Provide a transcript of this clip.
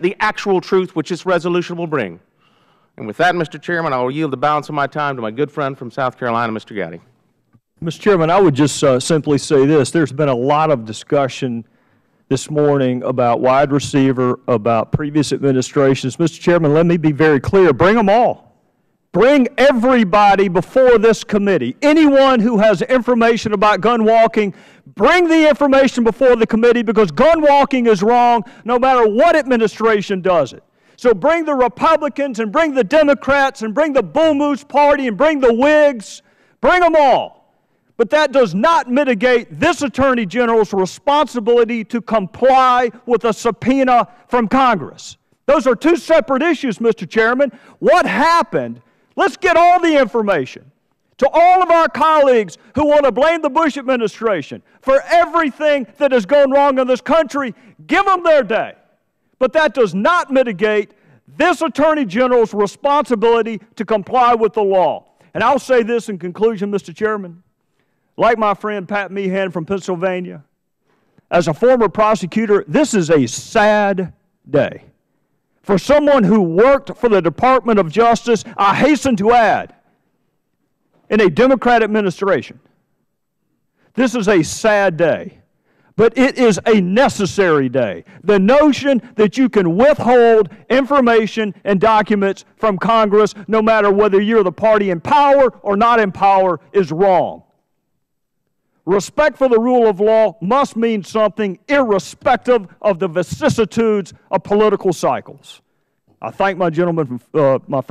the actual truth which this resolution will bring. And with that, Mr. Chairman, I will yield the balance of my time to my good friend from South Carolina, Mr. Gowdy. Mr. Chairman, I would just uh, simply say this. There's been a lot of discussion this morning about Wide Receiver, about previous administrations. Mr. Chairman, let me be very clear. Bring them all. Bring everybody before this committee. Anyone who has information about gun walking, bring the information before the committee because gun walking is wrong no matter what administration does it. So bring the Republicans and bring the Democrats and bring the Bull Moose Party and bring the Whigs. Bring them all. But that does not mitigate this Attorney General's responsibility to comply with a subpoena from Congress. Those are two separate issues, Mr. Chairman. What happened Let's get all the information. To all of our colleagues who want to blame the Bush administration for everything that has gone wrong in this country, give them their day. But that does not mitigate this Attorney General's responsibility to comply with the law. And I'll say this in conclusion, Mr. Chairman. Like my friend Pat Meehan from Pennsylvania, as a former prosecutor, this is a sad day for someone who worked for the Department of Justice, I hasten to add, in a Democrat administration. This is a sad day, but it is a necessary day. The notion that you can withhold information and documents from Congress, no matter whether you're the party in power or not in power, is wrong. Respect for the rule of law must mean something irrespective of the vicissitudes of political cycles. I thank my gentleman, uh, my friend.